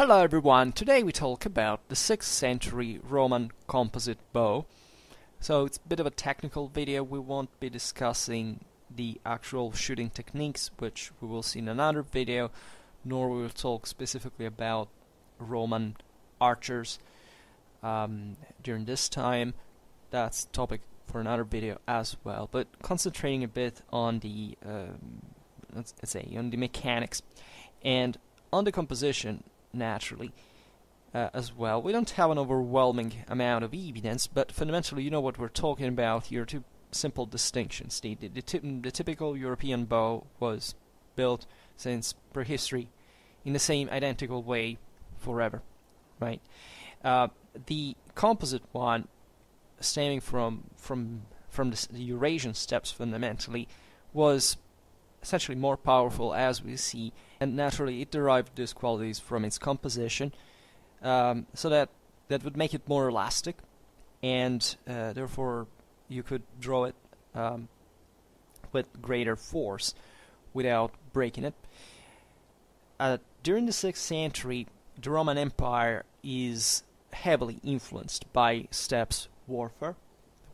Hello everyone, today we talk about the 6th century Roman composite bow. So it's a bit of a technical video, we won't be discussing the actual shooting techniques, which we will see in another video, nor will we will talk specifically about Roman archers um, during this time. That's topic for another video as well, but concentrating a bit on the, um, let's, let's say, on the mechanics and on the composition naturally uh, as well. We don't have an overwhelming amount of evidence, but fundamentally, you know what we're talking about here. Two simple distinctions. The, the, the, the typical European bow was built since prehistory in the same identical way forever, right? Uh, the composite one, stemming from from from the, the Eurasian steppes fundamentally, was essentially more powerful as we see and naturally it derived these qualities from its composition um, so that that would make it more elastic and uh, therefore you could draw it um, with greater force without breaking it. Uh, during the 6th century, the Roman Empire is heavily influenced by steppes warfare.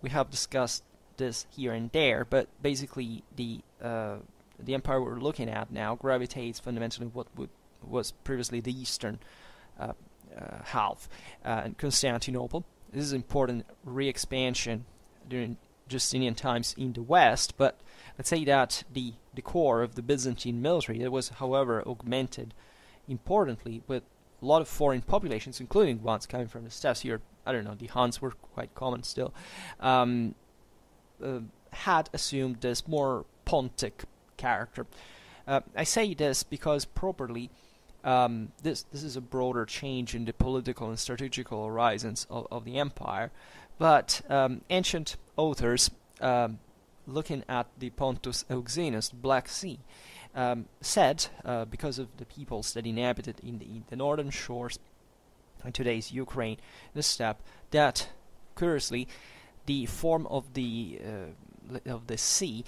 We have discussed this here and there, but basically the uh, the empire we're looking at now gravitates fundamentally what would, was previously the eastern uh, uh, half, uh, and Constantinople. This is important re-expansion during Justinian times in the west, but let's say that the, the core of the Byzantine military was, however, augmented importantly with a lot of foreign populations, including ones coming from the steppes here. I don't know, the Huns were quite common still. Um, uh, had assumed this more Pontic character. Uh, I say this because properly um, this this is a broader change in the political and strategical horizons of, of the empire, but um, ancient authors um, looking at the Pontus Euxinus, Black Sea, um, said uh, because of the peoples that inhabited in the, in the northern shores in today's Ukraine, the steppe that curiously the form of the uh, of the sea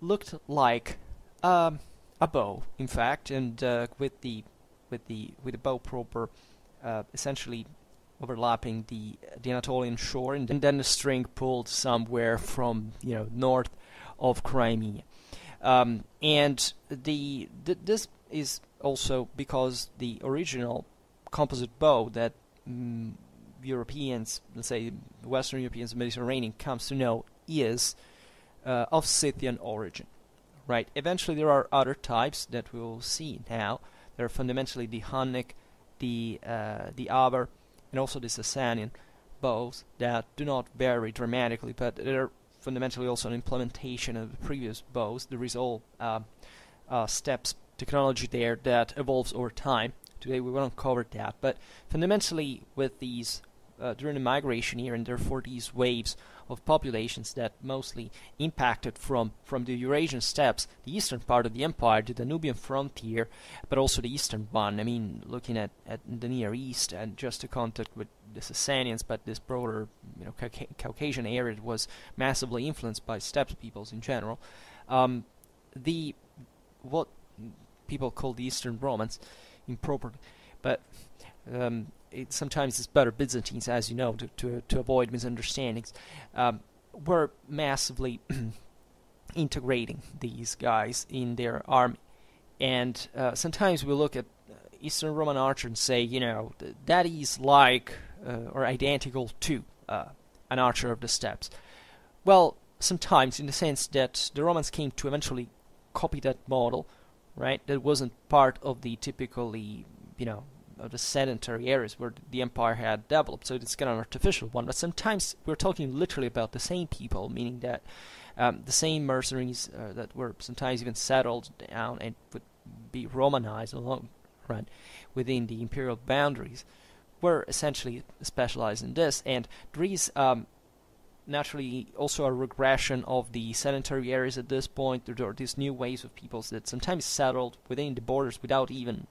looked like um, a bow, in fact, and uh, with the with the with the bow proper, uh, essentially overlapping the the Anatolian shore, and, then the string pulled somewhere from you know north of Crimea, um, and the th- this is also because the original composite bow that mm, Europeans, let's say Western Europeans, Mediterranean, comes to know is uh, of Scythian origin right? Eventually, there are other types that we will see now. There are fundamentally the Hunnic, the uh, the Avar, and also the Sasanian bows that do not vary dramatically, but they're fundamentally also an implementation of the previous bows. There is all uh, uh, steppes technology there that evolves over time. Today we won't cover that, but fundamentally with these uh, during the migration here, and therefore these waves of populations that mostly impacted from, from the Eurasian steppes, the eastern part of the empire, to the Danubian frontier, but also the eastern one. I mean, looking at, at the Near East and just to contact with the Sasanians, but this broader, you know, Cauca Caucasian area was massively influenced by steppe peoples in general. Um, the what people call the Eastern Romans, improperly, but um, it, sometimes it's better Byzantines, as you know, to, to, to avoid misunderstandings, um, were massively integrating these guys in their army. And uh, sometimes we look at Eastern Roman archer and say, you know, th- that is like uh, or identical to uh, an archer of the steppes. Well, sometimes in the sense that the Romans came to eventually copy that model, right? That wasn't part of the typically, you know, of the sedentary areas where the empire had developed. So it's kind of an artificial one. But sometimes we're talking literally about the same people, meaning that um, the same mercenaries uh, that were sometimes even settled down and would be Romanized along run within the imperial boundaries were essentially specialized in this. And there is um, naturally also a regression of the sedentary areas at this point. There are these new waves of peoples that sometimes settled within the borders without even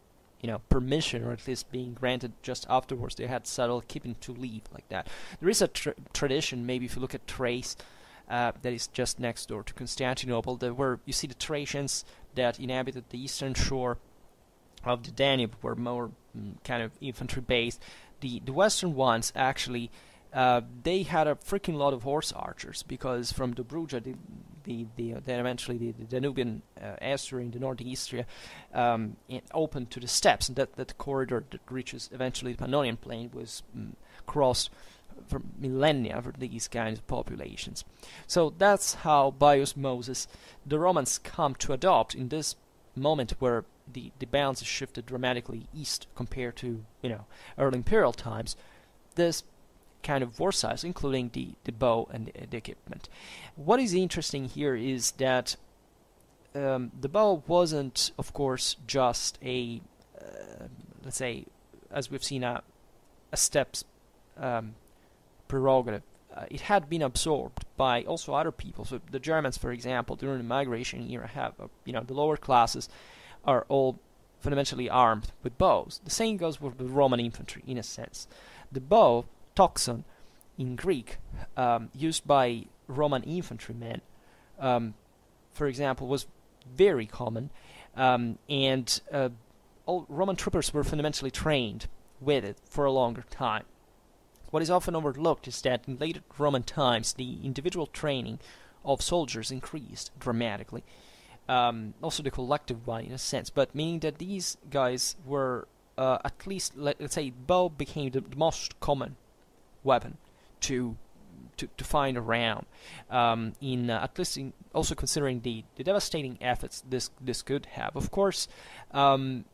you know permission or at least being granted just afterwards they had settled keeping to leave like that there is a tradition maybe if you look at Thrace uh, that is just next door to Constantinople that where you see the Thracians that inhabited the eastern shore of the Danube were more mm, kind of infantry based. The the Western ones actually uh, they had a freaking lot of horse archers because from Dobruja, the, the, the then eventually the, the Danubian uh, estuary in the northeastria um, opened to the steppes, and that, that corridor that reaches eventually the Pannonian plain was mm, crossed for millennia for these kinds of populations. So that's how by osmosis the Romans come to adopt in this moment where the, the balance shifted dramatically east compared to you know early imperial times this kind of war size, including the, the bow and the, the equipment. What is interesting here is that um, the bow wasn't, of course, just a, uh, let's say, as we've seen, a, a steppes um, prerogative. Uh, it had been absorbed by also other people. So the Germans, for example, during the migration era, have uh, you know the lower classes are all fundamentally armed with bows. The same goes with the Roman infantry, in a sense. The bow toxon in Greek, um, used by Roman infantrymen, um, for example, was very common, um, and uh, all Roman troopers were fundamentally trained with it for a longer time. What is often overlooked is that in later Roman times, the individual training of soldiers increased dramatically. Um, also, the collective one, in a sense, but meaning that these guys were uh, at least, let, us say, bow became the, the most common weapon to to, to find around. Um, in uh, at least in also considering the, the devastating efforts this this could have. Of course, um,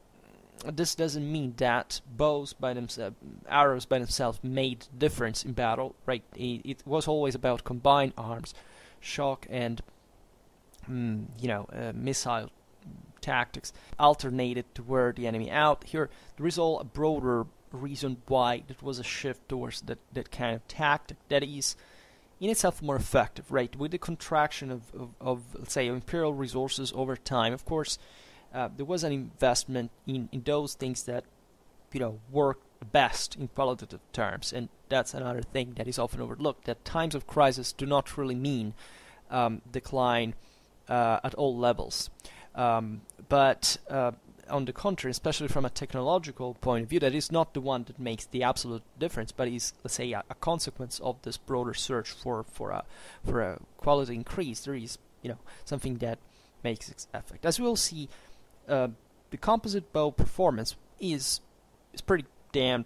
this doesn't mean that bows by themselves, arrows by themselves, made difference in battle. Right? It, it was always about combined arms, shock and mm, you know uh, missile tactics alternated to wear the enemy out. Here, there is all a broader reason why it was a shift towards that, that kind of tactic that is in itself more effective, right? With the contraction of, of, of let's say, imperial resources over time, of course, uh, there was an investment in, in those things that, you know, work best in qualitative terms, and that's another thing that is often overlooked. That times of crisis do not really mean um, decline uh, at all levels, um, but uh, on the contrary, especially from a technological point of view, that is not the one that makes the absolute difference, but is, let's say, a, a consequence of this broader search for for a for a quality increase. There is, you know, something that makes its effect. As we'll see, uh, the composite bow performance is is pretty damn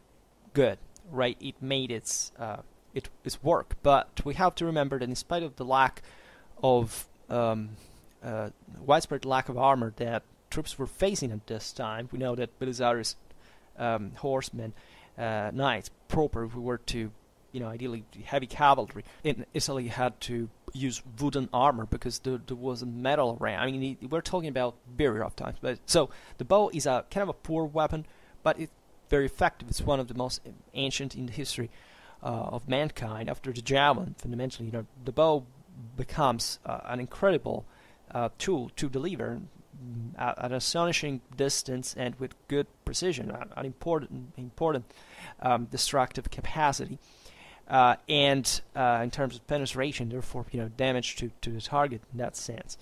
good, right? It made its uh, it its work, but we have to remember that in spite of the lack of um, uh, widespread lack of armor that troops were facing at this time. We know that Belisarius um, horsemen, uh, knights proper, who were to, you know, ideally heavy cavalry in Italy had to use wooden armor because there, there wasn't metal around. I mean, we're talking about very rough times. But so the bow is a kind of a poor weapon, but it's very effective. It's one of the most ancient in the history uh, of mankind. After the javelin, fundamentally, you know, the bow becomes uh, an incredible uh, tool to deliver at, an astonishing distance and with good precision, an important important um, destructive capacity. Uh, and uh, in terms of penetration, therefore, you know, damage to, to the target in that sense,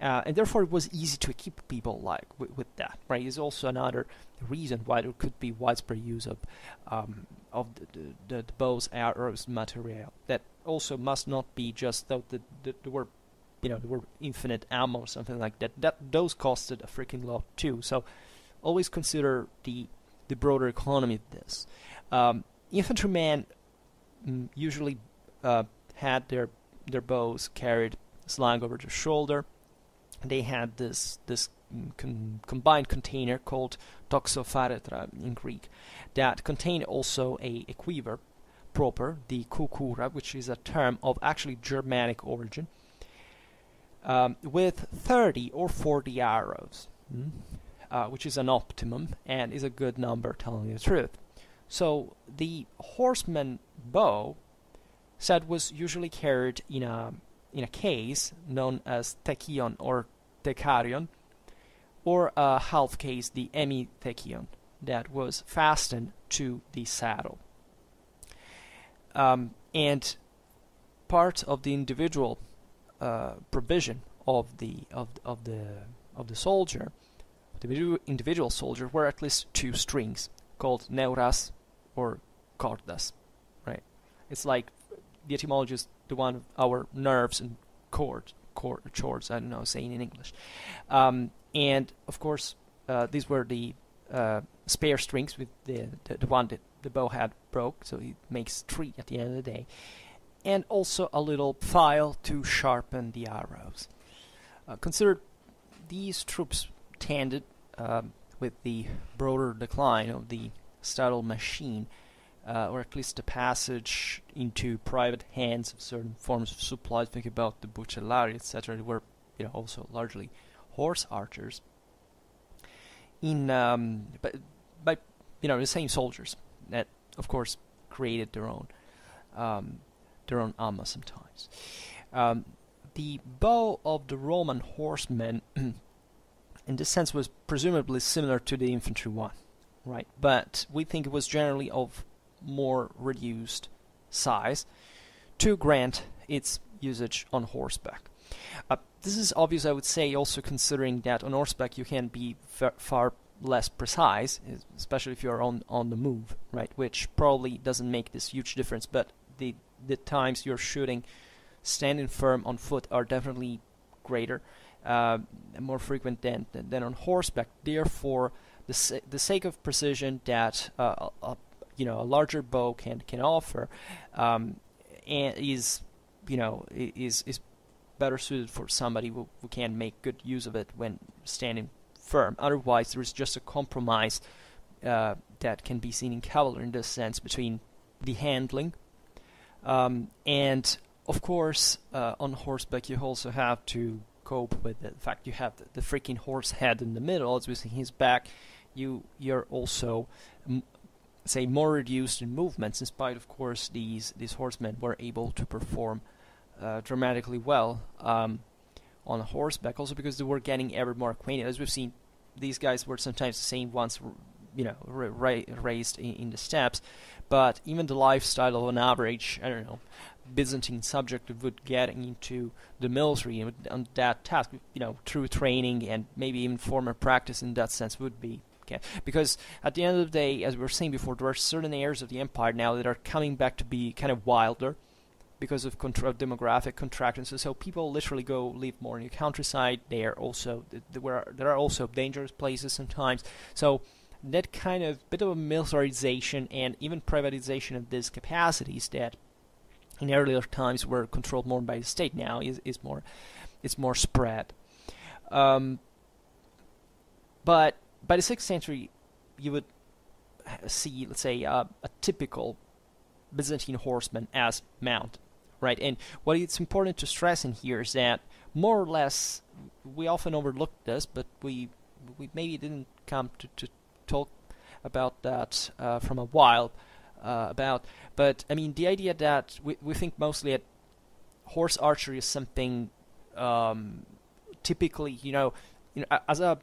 uh, and therefore it was easy to keep people like with, with that. Right, is also another reason why there could be widespread use of um, of the, the, the, bows, arrows, material. That also must not be just though the, the, there were you know, there were infinite ammo or something like that. That those costed a freaking lot too. So always consider the the broader economy of this. Um, infantrymen mm, usually uh, had their their bows carried slung over their shoulder. They had this this mm, con- combined container called toxopharetra in Greek that contained also a, a quiver proper, the koukoura, which is a term of actually Germanic origin um, with 30 or 40 arrows, mm, uh, which is an optimum and is a good number telling the truth. So the horseman bow said was usually carried in a in a case known as thekion or thekarion, or a half case, the emithekion, that was fastened to the saddle. Um, and part of the individual uh, provision of the of of the of the soldier, the individual soldier, were at least two strings called neuras or cordas, right? It's like the etymology is the one of our nerves and cord, cord, chords. I don't know, saying in English. Um, and of course, uh, these were the uh, spare strings with the, the, the one that the bow had broke, so it makes three at the end of the day, and also a little file to sharpen the arrows. Uh, consider these troops tended um, with the broader decline of the saddle machine, uh, or at least the passage into private hands of certain forms of supplies. Think about the bucellarii, etc. They were, you know, also largely horse archers. In um, by, by you know the same soldiers that, of course, created their own um, their own armor sometimes. Um, the bow of the Roman horsemen in this sense was presumably similar to the infantry one, right? But we think it was generally of more reduced size to grant its usage on horseback. Uh, this is obvious, I would say, also considering that on horseback you can be far less precise, especially if you're on on the move, right? Which probably doesn't make this huge difference, but the the times you're shooting standing firm on foot are definitely greater uh, more frequent than, than on horseback. Therefore, the sa- the sake of precision that uh, a, you know a larger bow can can offer, um, and is you know is is better suited for somebody who, who can make good use of it when standing firm. Otherwise, there is just a compromise uh, that can be seen in cavalry in this sense between the handling um, and of course uh, on horseback you also have to cope with the fact you have the, the freaking horse head in the middle, it's within his back. You you're also m- say more reduced in movements, in spite of course these these horsemen were able to perform uh, dramatically well um, on horseback. Also because they were getting ever more acquainted, as we've seen. These guys were sometimes the same ones, you know, ra- raised in, in the steppes, but even the lifestyle of an average, I don't know, Byzantine subject would get into the military and on that task, you know, through training and maybe even former practice in that sense would be okay. Because at the end of the day, as we were saying before, there are certain areas of the empire now that are coming back to be kind of wilder because of contra- demographic contractions. So, so people literally go live more in the countryside. They are also there are there are also dangerous places sometimes. So that kind of bit of a militarization and even privatization of these capacities that in earlier times were controlled more by the state now is, is more it's more spread. Um, but by the 6th century you would see let's say uh, a typical Byzantine horseman as mount right? And what it's important to stress in here is that more or less we often overlook this but we we maybe didn't come to, to talk about that uh, from a while uh, about. But I mean, the idea that we we think mostly at horse archery is something um, typically, you know, you know, as a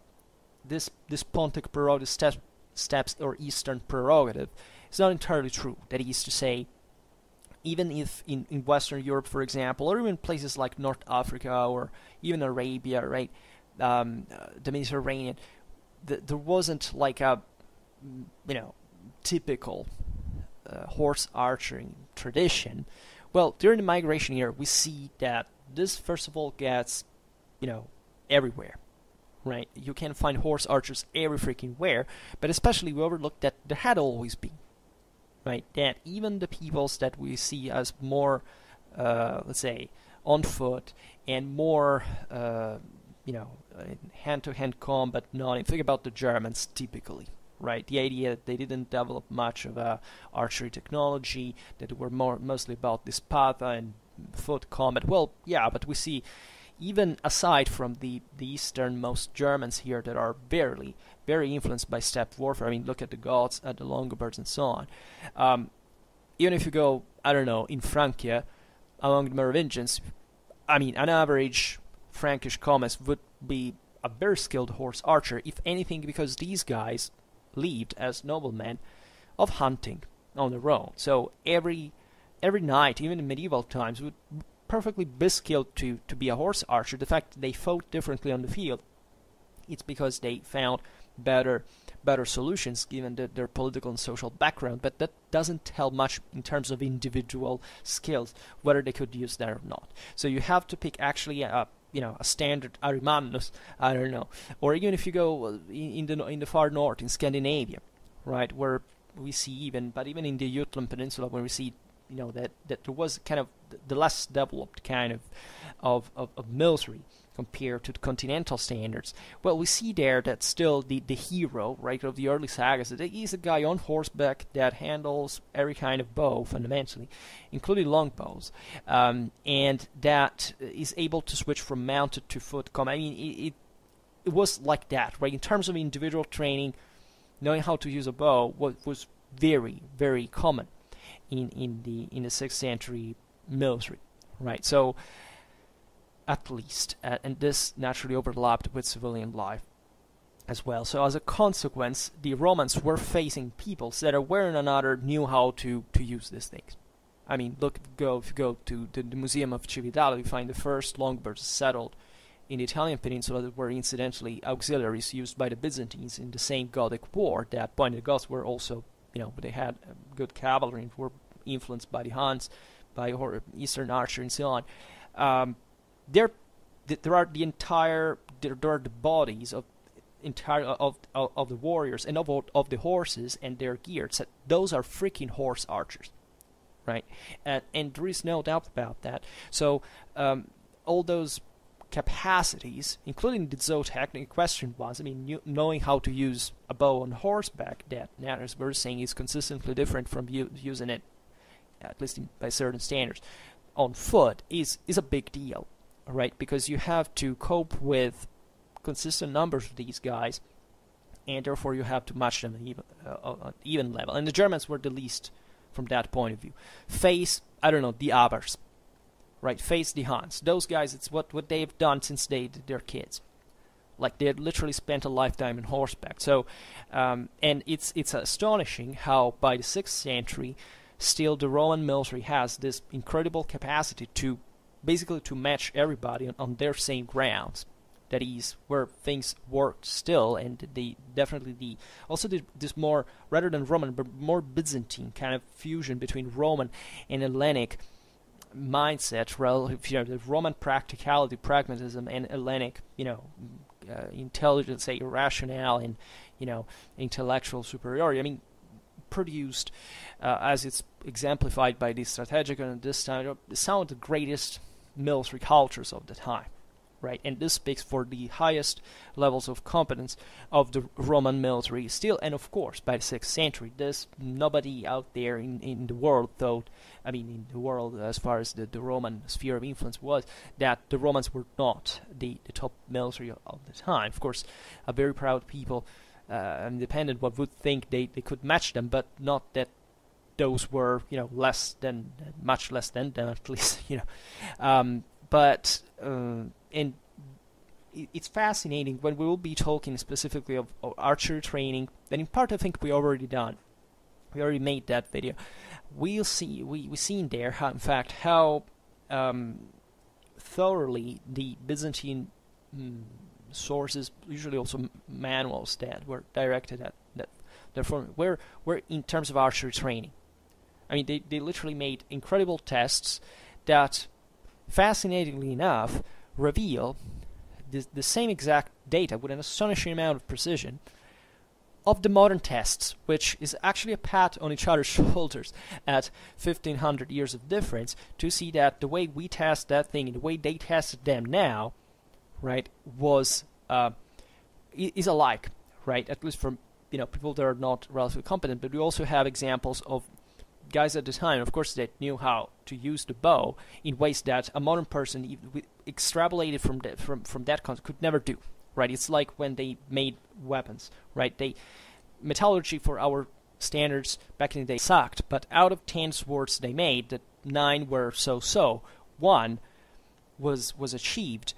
this this Pontic prerogative steps steps or Eastern prerogative. It's not entirely true. That is to say, even if in, in Western Europe, for example, or even places like North Africa or even Arabia, right, um, uh, the Mediterranean, th- there wasn't like a you know typical uh, horse archery tradition. Well, during the migration year, we see that this first of all gets, you know, everywhere, right? You can find horse archers every freaking where, but especially we overlooked that there had always been, right? That even the peoples that we see as more, uh, let's say, on foot and more, uh, you know, uh, hand-to-hand combat, not. Think about the Germans typically, right? The idea that they didn't develop much of a archery technology, that were more mostly about this patha and foot combat. Well, yeah, but we see even aside from the, the easternmost Germans here that are barely very influenced by steppe warfare. I mean, look at the Goths, at the Longobards, and so on. Um, even if you go, I don't know, in Francia, among the Merovingians, I mean, on average Frankish comes would be a very skilled horse archer, if anything, because these guys lived as noblemen of hunting on their own. So every every knight, even in medieval times, would perfectly be skilled to, to be a horse archer. The fact that they fought differently on the field, it's because they found better better solutions given the, their political and social background, but that doesn't tell much in terms of individual skills whether they could use that or not. So you have to pick actually a you know a standard Arimanus, I don't know, or even if you go uh, in, in the in the far north in Scandinavia, right, where we see even, but even in the Jutland Peninsula, where we see you know that that there was kind of the less developed kind of of, of, of military compared to the continental standards. Well, we see there that still the, the hero, right, of the early sagas, that he's a guy on horseback that handles every kind of bow, fundamentally, including longbows, um, and that is able to switch from mounted to foot combat. I mean, it, it, it was like that, right? In terms of individual training, knowing how to use a bow was, was very, very common in, in the in the sixth century military, right? So at least, uh, and this naturally overlapped with civilian life as well. So as a consequence, the Romans were facing peoples that one or another knew how to, to use these things. I mean, look, go if you go to the, the Museum of Cividale, you find the first Longobards settled in the Italian peninsula that were incidentally auxiliaries used by the Byzantines in the same Gothic war. That point, the Goths were also, you know, they had good cavalry and were influenced by the Huns, by Eastern archer, and so on. Um, there there are the entire there, there are the bodies of entire of, of, of the warriors and of of the horses and their gear. So those are freaking horse archers, right? And and there is no doubt about that. So um, all those capacities, including the zootechnic question was, I mean, knowing how to use a bow on horseback, that, as we're saying, is consistently different from using it, at least in, by certain standards, on foot, is is a big deal right? Because you have to cope with consistent numbers of these guys, and therefore you have to match them even, uh, even level. And the Germans were the least from that point of view. Face, I don't know, the Avars, right? Face the Huns. Those guys, it's what, what they've done since they they're kids. Like they had literally spent a lifetime in horseback. So, um, and it's it's astonishing how by the sixth century, still the Roman military has this incredible capacity to basically to match everybody on, on their same grounds. That is where things worked still and the definitely the also the, this more rather than roman but more byzantine kind of fusion between roman and hellenic mindset relative you know the roman practicality pragmatism and hellenic you know uh, intelligence say rationale and you know intellectual superiority i mean produced uh, as it's exemplified by the Strategikon this time some of the greatest military cultures of the time. Right, and this speaks for the highest levels of competence of the Roman military still, and of course, by the sixth century, there's nobody out there in, in the world thought, I mean, in the world as far as the, the Roman sphere of influence was, that the Romans were not the, the top military of the time. Of course, a very proud people, uh, independent, one would think they, they could match them, but not that those were you know less than much less than them at least you know. Um, but uh, and it's fascinating when we will be talking specifically of, of archery training and in part I think we already done. We already made that video. We'll see we we seen there how in fact how um, thoroughly the Byzantine mm, sources usually also manuals that were directed at that therefore where where in terms of archery training I mean, they, they literally made incredible tests that, fascinatingly enough, reveal the, the same exact data with an astonishing amount of precision of the modern tests, which is actually a pat on each other's shoulders at 1500 years of difference to see that the way we test that thing and the way they tested them now, right, was uh, is alike, right? At least from you know people that are not relatively competent, but we also have examples of guys at the time, of course, they knew how to use the bow in ways that a modern person, extrapolated from the, from from that concept, could never do. Right? It's like when they made weapons. Right? They metallurgy for our standards back in the day sucked, but out of ten swords they made, that nine were so-so. One was was achieved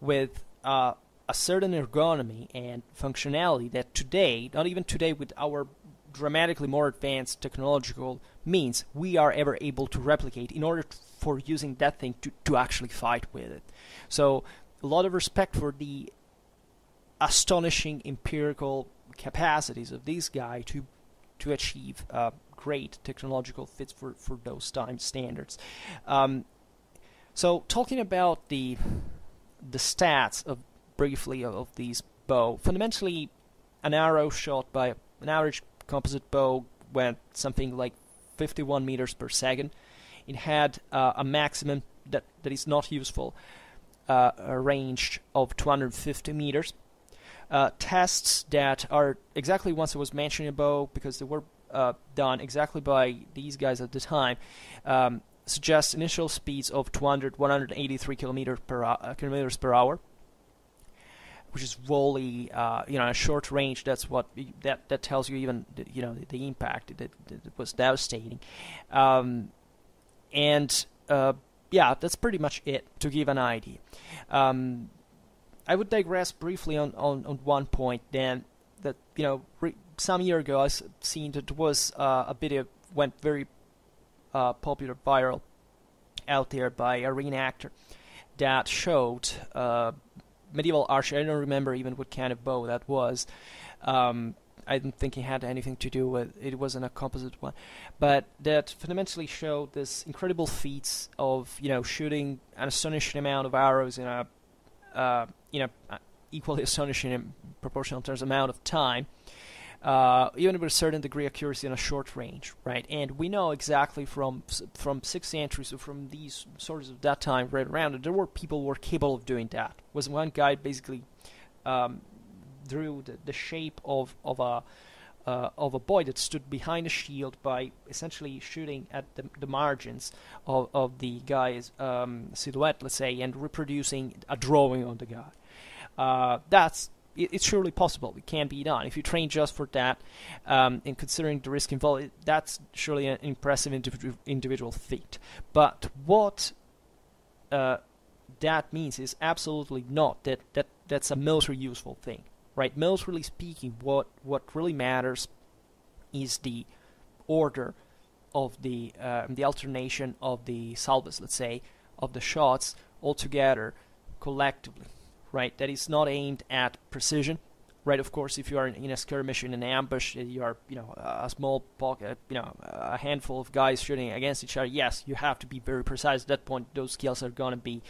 with uh, a certain ergonomy and functionality that today, not even today with our dramatically more advanced technological means we are ever able to replicate in order for using that thing to, to actually fight with it. So a lot of respect for the astonishing empirical capacities of this guy to to achieve uh, great technological fits for, for those time standards. Um, so talking about the the stats of briefly of, of these bow, fundamentally an arrow shot by an average composite bow went something like 51 meters per second. It had uh, a maximum that, that is not useful, uh, a range of 250 meters. Uh, tests that are exactly once I was mentioning above because they were uh, done exactly by these guys at the time um, suggest initial speeds of 200 183 kilometers per, uh, kilometers per hour which is really uh, you know a short range. That's what that that tells you even you know the, the impact that, that, was devastating, um, and uh, yeah, that's pretty much it to give an idea. Um, I would digress briefly on, on, on one point then that you know re- some year ago I seen that was uh, a video went very uh, popular viral out there by a reenactor that showed uh, medieval archer. I don't remember even what kind of bow that was. Um, I don't think it had anything to do with it wasn't a composite one, but that fundamentally showed this incredible feats of you know shooting an astonishing amount of arrows in a uh, you know equally astonishing in proportional terms amount of time uh, even with a certain degree of accuracy in a short range, right? And we know exactly from from sixth century, so from these sources of that time right around, that there were people who were capable of doing that. Was one guy basically um, drew the, the shape of of a uh, of a boy that stood behind a shield by essentially shooting at the, the margins of, of the guy's um, silhouette, let's say, and reproducing a drawing on the guy. Uh, that's it's surely possible. It can be done if you train just for that. Um, and considering the risk involved, that's surely an impressive individual individual feat. But what uh, that means is absolutely not that, that that's a military useful thing, right? Militarily speaking, what what really matters is the order of the uh, the alternation of the salvos, let's say, of the shots altogether collectively right? That is not aimed at precision, right? Of course, if you are in a skirmish in an ambush, uh, you are, you know, a small pocket, you know, a handful of guys shooting against each other. Yes, you have to be very precise. At that point, those skills are going to be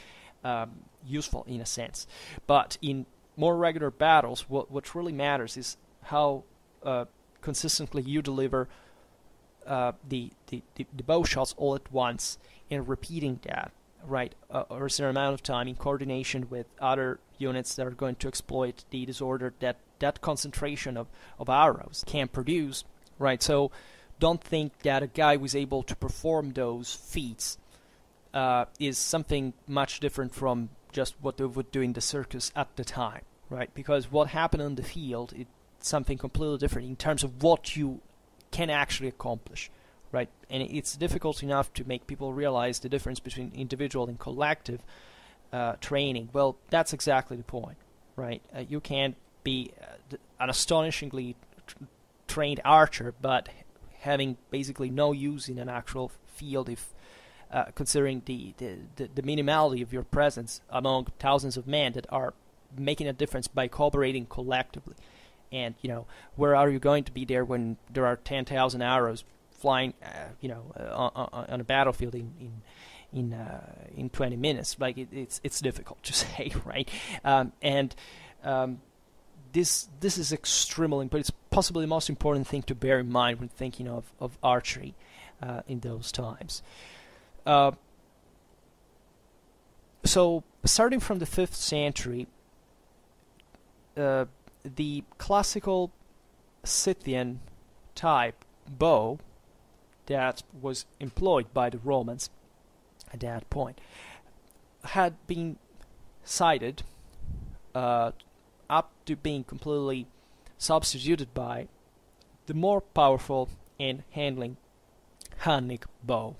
um, useful in a sense. But in more regular battles, what what really matters is how uh, consistently you deliver uh, the, the, the, the bow shots all at once and repeating that right uh, or a certain amount of time in coordination with other units that are going to exploit the disorder that that concentration of, of arrows can produce right? So don't think that a guy who's able to perform those feats uh, is something much different from just what they would do in the circus at the time right? Because what happened on the field is something completely different in terms of what you can actually accomplish right? And it's difficult enough to make people realize the difference between individual and collective uh, training. Well, that's exactly the point, right? Uh, you can't be uh, an astonishingly trained archer, but having basically no use in an actual field if uh, considering the, the, the, the minimality of your presence among thousands of men that are making a difference by cooperating collectively. And you know, where are you going to be there when there are ten thousand arrows flying, uh, you know, uh, on, on, a battlefield in in in, uh, in 20 minutes. Like it, it's it's difficult to say, right? Um, and um, this this is extremely, but it's possibly the most important thing to bear in mind when thinking of of archery uh, in those times. So starting from the fifth century, uh, the classical Scythian type bow that was employed by the Romans at that point had been cited uh, up to being completely substituted by the more powerful and handling Hunnic bow.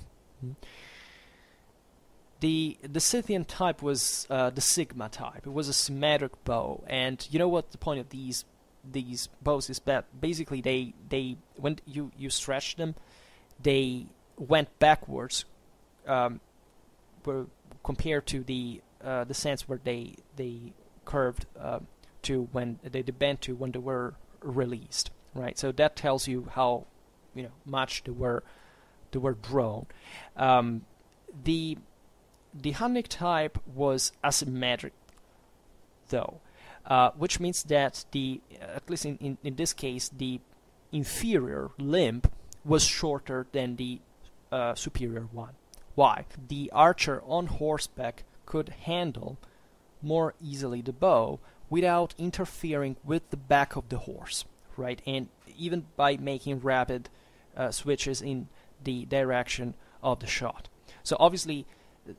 The the Scythian type was uh, the Sigma type. It was a symmetric bow, and you know what the point of these these bows is that basically they they when you you stretch them, they went backwards um, compared to the uh, the sense where they they curved uh, to when they, bent to when they were released, right? So that tells you how you know much they were they were drawn. Um, the the Hunnic type was asymmetric, though, uh, which means that the at least in, in, in this case the inferior limb was shorter than the uh, superior one. Why? The archer on horseback could handle more easily the bow without interfering with the back of the horse, right? And even by making rapid uh, switches in the direction of the shot. So obviously,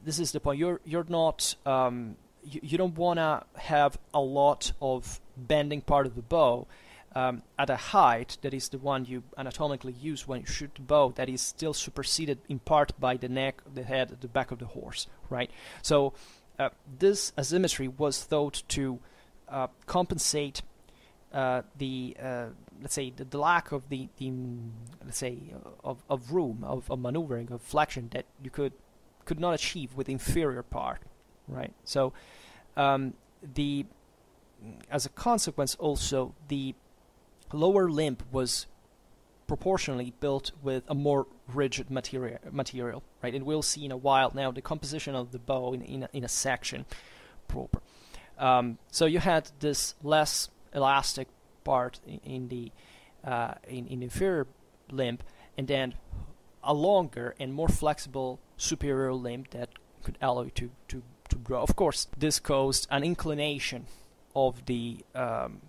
this is the point. You're you're not um, you, you don't want to have a lot of bending part of the bow um, at a height that is the one you anatomically use when you shoot the bow that is still superseded in part by the neck, the head, the back of the horse, right? So uh, this asymmetry was thought to uh, compensate uh, the uh, let's say the, the, lack of the, the let's say of, of room of, of maneuvering of flexion that you could could not achieve with the inferior part, right? So um, the as a consequence also the lower limb was proportionally built with a more rigid material, material, right? And we'll see in a while now the composition of the bow in, in, a, in a section proper. Um, so you had this less elastic part in, in the uh, in, in inferior limb, and then a longer and more flexible superior limb that could allow you to, to, to grow. Of course, this caused an inclination of the um,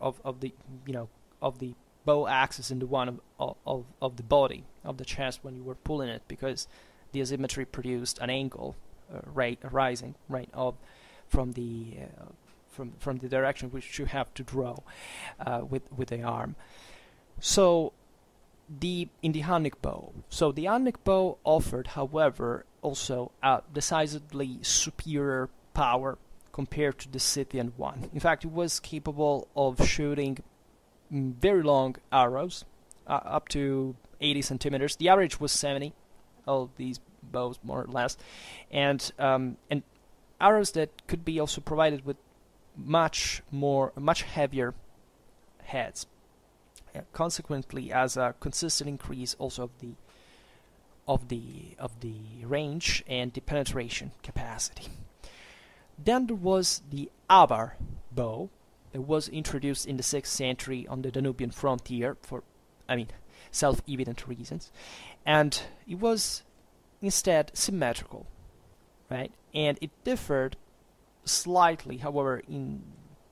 of, of the you know of the bow axis in the one of, of, of the body of the chest when you were pulling it because the asymmetry produced an angle uh, right rising right of from the uh, from from the direction which you have to draw uh, with with the arm. So the in the Hunnic bow so the Hunnic bow offered however also a decidedly superior power compared to the Scythian one. In fact it was capable of shooting very long arrows, uh, up to 80 centimeters. The average was 70. All these bows, more or less, and um, and arrows that could be also provided with much more, much heavier heads. Uh, consequently, as a consistent increase also of the of the of the range and the penetration capacity. Then there was the Avar bow, was introduced in the 6th century on the Danubian frontier for, I mean, self-evident reasons, and it was instead symmetrical, right? And it differed slightly, however, in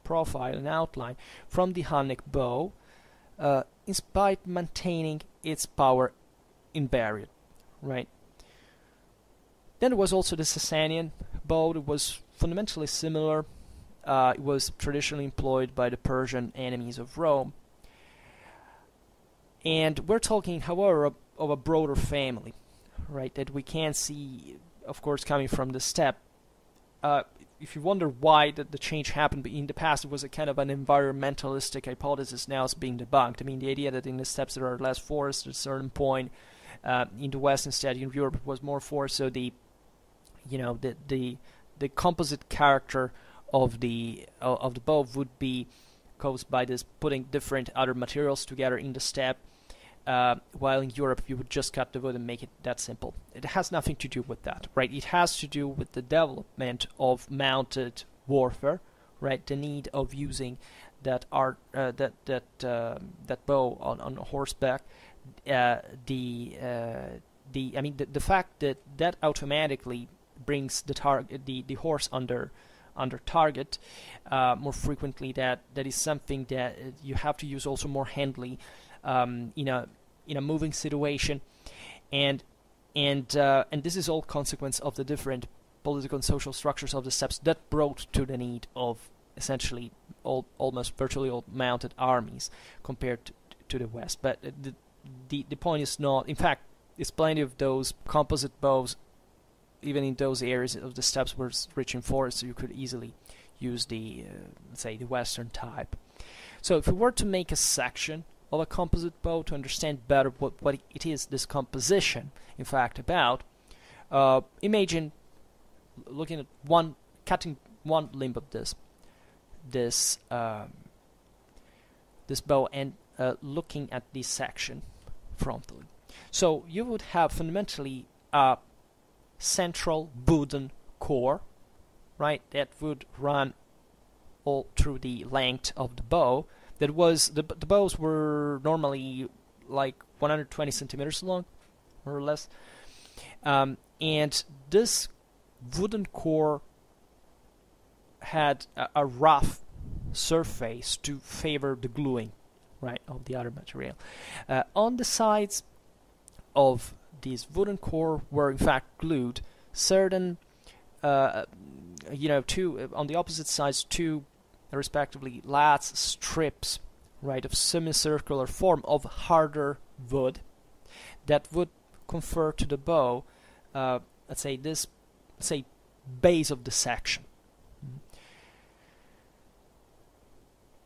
profile and outline from the Hunnic bow, uh, in spite maintaining its power in invariant, right? Then there was also the Sasanian bow that was fundamentally similar uh, it was traditionally employed by the Persian enemies of Rome. And we're talking, however, of a broader family, right? That we can see, of course, coming from the steppe. Uh, if you wonder why the, the change happened in the past, it was a kind of an environmentalistic hypothesis. Now it's being debunked. I mean, the idea that in the steppes there are less forests at a certain point. Uh, in the West, instead, in Europe, was more forest. So the, you know, the the the composite character of the uh, of the bow would be caused by this putting different other materials together in the steppe. Uh, while in Europe you would just cut the wood and make it that simple. It has nothing to do with that, right? It has to do with the development of mounted warfare, right? The need of using that art, uh, that that uh, that bow on on horseback. Uh, the uh, the I mean the, the fact that that automatically brings the target the the horse under under target uh, more frequently that that is something that you have to use also more handily um, in a in a moving situation. And and uh, and this is all consequence of the different political and social structures of the steppes that brought to the need of essentially all, almost virtually all mounted armies compared to, to the west. But the, the the point is not in fact there's plenty of those composite bows even in those areas of the steppes were rich in forests, you could easily use the, uh, say, the western type. So if we were to make a section of a composite bow to understand better what, what it is this composition, in fact, about, uh, imagine looking at one, cutting one limb of this, this um, this bow and uh, looking at this section frontally. So you would have fundamentally a central wooden core, right, that would run all through the length of the bow. That was the the bows were normally like 120 centimeters long, more or less, um, and this wooden core had a, a rough surface to favor the gluing right of the other material. Uh, on the sides of this wooden core were in fact glued. Certain uh, you know two uh, on the opposite sides two respectively lattice strips right of semicircular form of harder wood that would confer to the bow uh, let's say this let's say base of the section.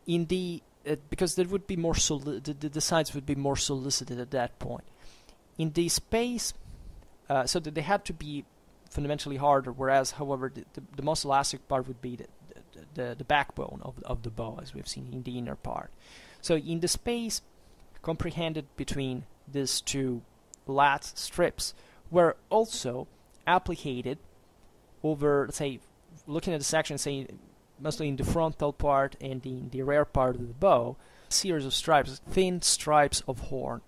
In the uh, because there would be more soli- the, the sides would be more solicited at that point in the space uh, so that they had to be fundamentally harder whereas however the, the, the most elastic part would be the, the, the backbone of, of the bow as we've seen in the inner part so in the space comprehended between these two lat strips were also applicated over let's say looking at the section say mostly in the frontal part and in the rear part of the bow, series of stripes, thin stripes of horn.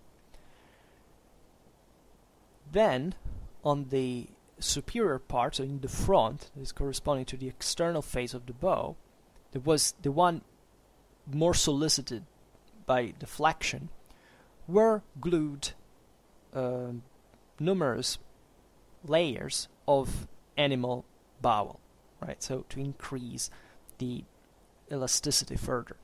Then, on the superior part, so in the front, is corresponding to the external face of the bow, there was the one more solicited by deflection, were glued uh, numerous layers of animal bowel, right? So to increase the elasticity further.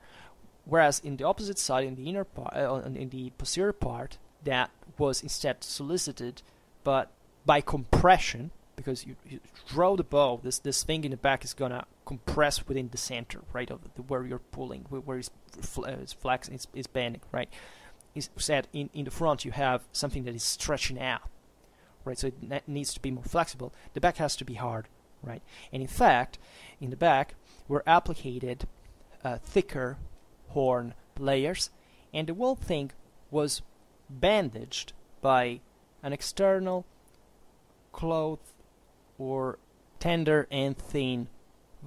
Whereas in the opposite side, in the inner part, uh, in the posterior part, that was instead solicited, but by compression, because you, you draw the bow, this this thing in the back is gonna compress within the center, right, of the, where you're pulling, where it's, uh, it's flexing, it's, it's bending, right. Instead, in in the front, you have something that is stretching out, right. So it needs to be more flexible. The back has to be hard, right. And in fact, in the back, were applied uh, thicker horn layers, and the whole thing was bandaged by an external cloth or tender and thin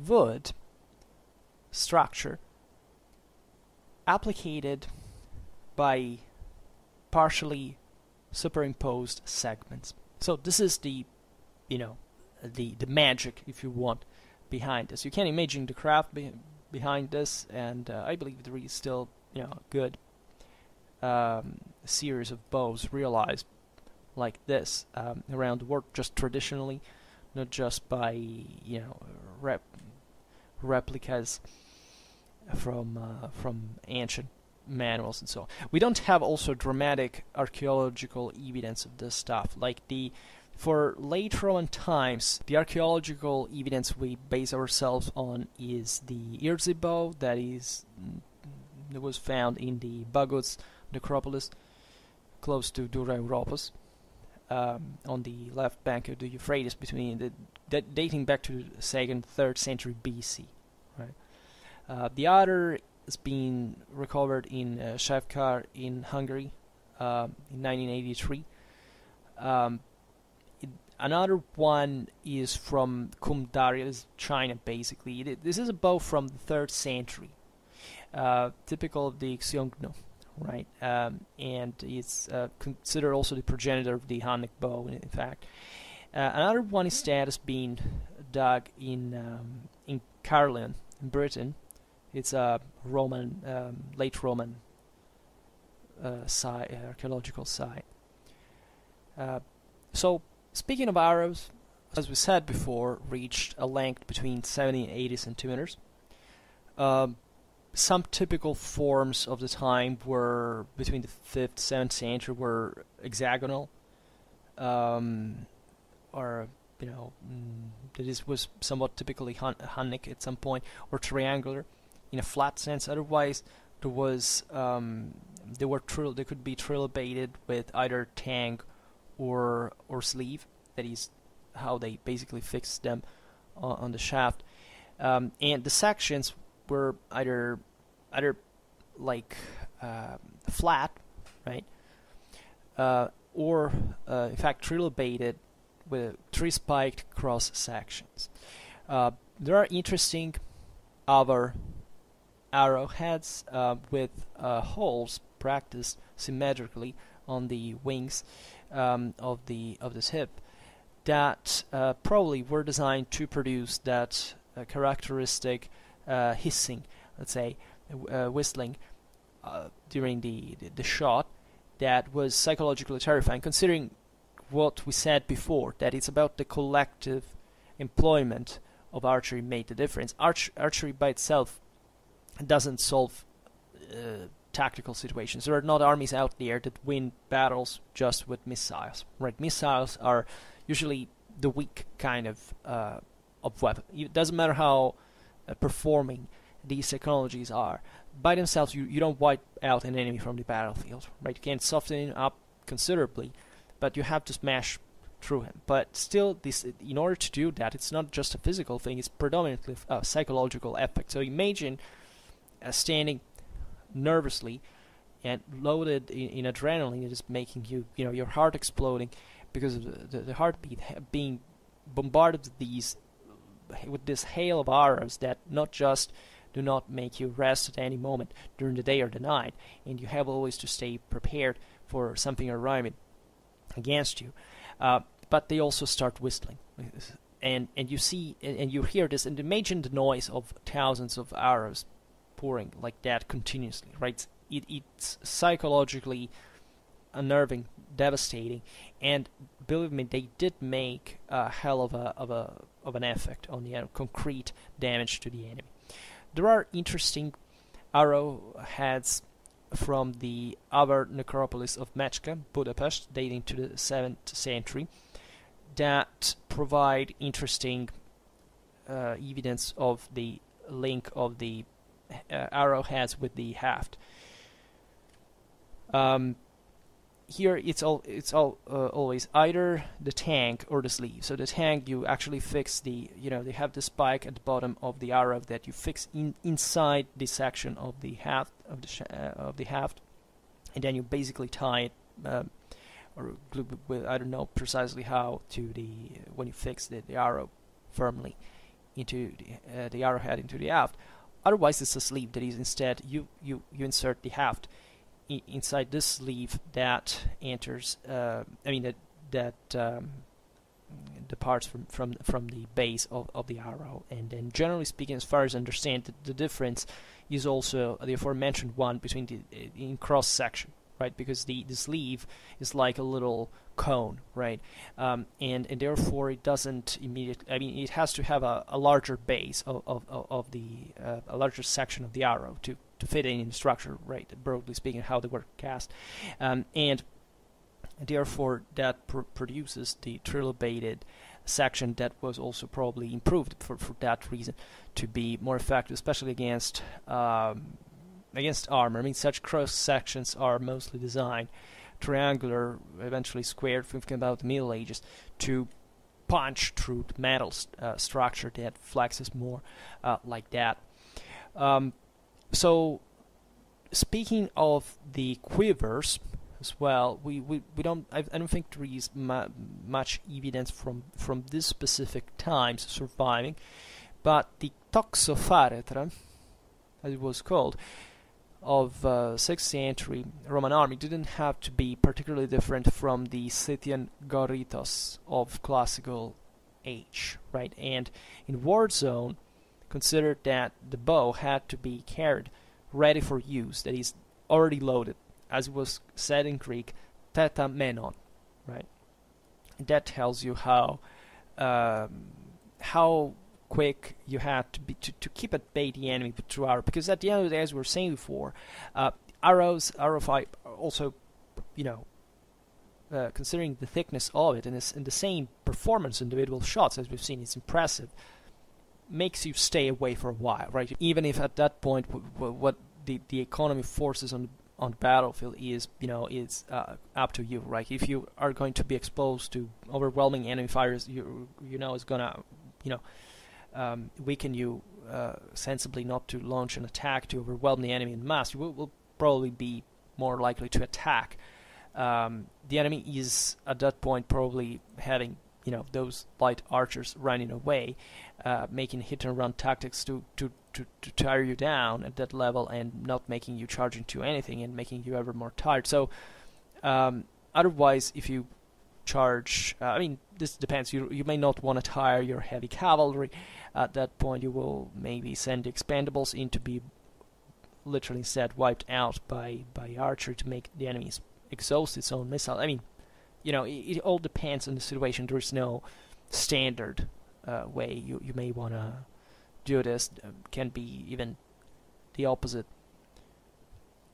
wood structure applied by partially superimposed segments. So this is the, you know, the the magic, if you want, behind this. You can imagine the craft be behind this, and uh, I believe there is still you know good um, series of bows realized like this um, around the world, just traditionally, not just by you know rep replicas from uh, from ancient manuals and so on. We don't have also dramatic archaeological evidence of this stuff, like the for late Roman times, the archaeological evidence we base ourselves on is the Yrzi that is that was found in the Bagots necropolis close to Dura um, on the left bank of the Euphrates between the that dating back to the second third century BC right? Uh, the other has been recovered in uh, Shavkar in Hungary uh, in 1983 um, Another one is from is China basically. this is a bow from the third century, uh, typical of the Xiongnu, right? Um, and it's uh, considered also the progenitor of the Hunnic bow, in fact. Uh, another one is has been dug in um, in Caerleon, in Britain. It's a Roman, um, late Roman uh, site, archaeological site. Uh, so Speaking of arrows, as we said before, reached a length between 70 and 80 centimeters. Um, some typical forms of the time were between the 5th 7th century were hexagonal, um, or you know, mm, this was somewhat typically hun- Hunnic at some point, or triangular in a flat sense. Otherwise, there was um, they were trill they could be trilobated with either tang or or sleeve. That is how they basically fixed them on, on the shaft. Um, and the sections were either either like um, flat, right? Uh, or uh, in fact trilobated with three spiked cross sections. Uh, there are interesting other arrowheads uh, with uh, holes practiced symmetrically on the wings um, of the of this hip that uh, probably were designed to produce that uh, characteristic uh, hissing, let's say, uh, whistling during the, the, the shot that was psychologically terrifying, considering what we said before that it's about the collective employment of archery made the difference. Arch- archery by itself doesn't solve uh, tactical situations. There are not armies out there that win battles just with missiles. Right? Missiles are usually the weak kind of uh, of weapon. It doesn't matter how uh, performing these technologies are. By themselves, you, you don't wipe out an enemy from the battlefield. Right? You can soften him up considerably, but you have to smash through him. But still, this in order to do that, it's not just a physical thing; it's predominantly a psychological effect. So imagine uh, standing nervously and loaded in, in adrenaline it is making you you know your heart exploding because of the, the, the heartbeat being bombarded with these with this hail of arrows that not just do not make you rest at any moment during the day or the night and you have always to stay prepared for something arriving against you uh, but they also start whistling and and you see and you hear this and imagine the noise of thousands of arrows pouring like that continuously, right? It, it's psychologically unnerving, devastating, and believe me, they did make a hell of a of a of an effect on the concrete damage to the enemy. There are interesting arrowheads from the other necropolis of Mecca, Budapest, dating to the 7th century, that provide interesting uh, evidence of the link of the uh, arrowheads with the haft. Um, here it's all it's all uh, always either the tang or the sleeve. So the tang you actually fix the you know they have the spike at the bottom of the arrow that you fix in inside the section of the haft of the uh, of the haft, and then you basically tie it. Um, or glue with I don't know precisely how to the when you fix the, the arrow firmly into the, uh, the arrowhead into the haft Otherwise, it's a sleeve that is instead you you you insert the haft inside this sleeve that enters. Uh, I mean that that um, departs from from from the base of, of the arrow, and then generally speaking, as far as I understand, the, the difference is also the aforementioned one between the in cross section right? Because the, the sleeve is like a little cone, right? Um, and and therefore it doesn't immediately. I mean, it has to have a, a larger base of of, of the uh, a larger section of the arrow to to fit in the structure, right? Broadly speaking, how they were cast, um, and therefore that pr produces the trilobated section that was also probably improved for, for that reason to be more effective, especially against um, against armor. I mean, such cross sections are mostly designed triangular, eventually squared, thinking about the Middle Ages, to punch through the metal st uh, structure that flexes more uh, like that. Um, so, speaking of the quivers as well, we, we, we don't I, I don't think there is mu much evidence from from this specific times surviving, but the toxopharetra, as it was called, of uh, 6th century Roman army didn't have to be particularly different from the Scythian Gorytos of classical age, right? And in war zone, consider that the bow had to be carried ready for use, that is, already loaded, as was said in Greek, tetamenon, right? That tells you how um, how quick you had to be to, to keep at bay the enemy with arrow because at the end of the day as we were saying before uh, arrows arrow fight also you know uh, considering the thickness of it and, and the same performance individual shots as we've seen it's impressive makes you stay away for a while right even if at that point what the, the economy forces on on the battlefield is you know is uh, up to you right if you are going to be exposed to overwhelming enemy fires you you know is gonna you know um, weaken you uh, sensibly not to launch an attack to overwhelm the enemy in mass. You will, will probably be more likely to attack. Um, the enemy is at that point probably having you know those light archers running away, uh, making hit and run tactics to, to, to, to tire you down at that level and not making you charge into anything and making you ever more tired. So um, otherwise, if you charge, uh, I mean this depends. You you may not want to tire your heavy cavalry. At that point, you will maybe send the expandables in to be literally said wiped out by by archer to make the enemies exhaust its own missile. I mean, you know, it, it all depends on the situation. There is no standard uh, way you you may want to do this. Uh, can be even the opposite.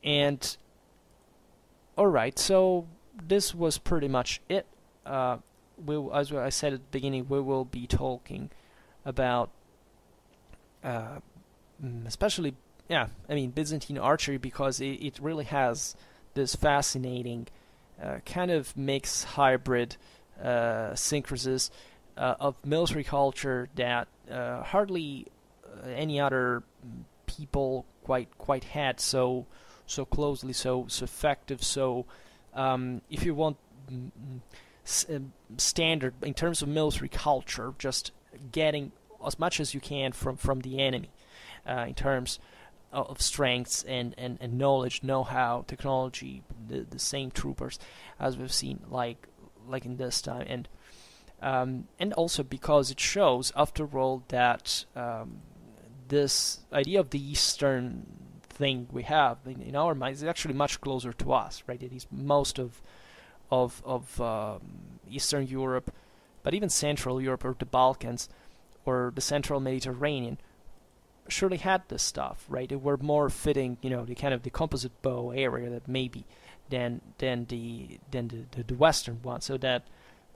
And all right, so this was pretty much it. Uh, we, as I said at the beginning, we will be talking about, uh, mm, especially, yeah, I mean Byzantine archery because it, it really has this fascinating kind of makes hybrid uh, synthesis uh, of military culture that uh, hardly uh, any other people quite quite had so so closely, so so effective. So um, if you want standard in terms of military culture, just getting as much as you can from from the enemy uh, in terms of strengths and, and, and knowledge, know-how, technology, the, the same troopers as we've seen like like in this time, and um, and also because it shows, after all, that um, this idea of the Eastern thing we have in, in, our minds is actually much closer to us, right? It is most of of of um, Eastern Europe, but even Central Europe or the Balkans or the Central Mediterranean surely had this stuff, right? They were more fitting, you know, the kind of the composite bow area that maybe than than the than the, the, the Western one. So that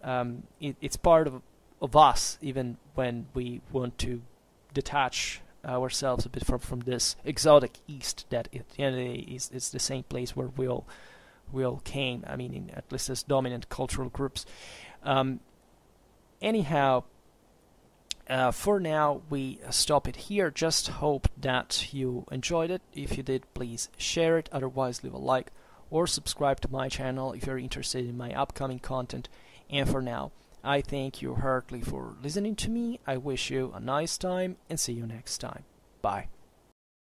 um, it, it's part of of us, even when we want to detach ourselves a bit from from this exotic East that at the end of the day is is the same place where we all we all came. I mean, in, at least as dominant cultural groups. Um, anyhow, uh, for now, we stop it here. Just hope that you enjoyed it. If you did, please share it. Otherwise, leave a like or subscribe to my channel if you're interested in my upcoming content. And for now, I thank you heartily for listening to me. I wish you a nice time and see you next time. Bye.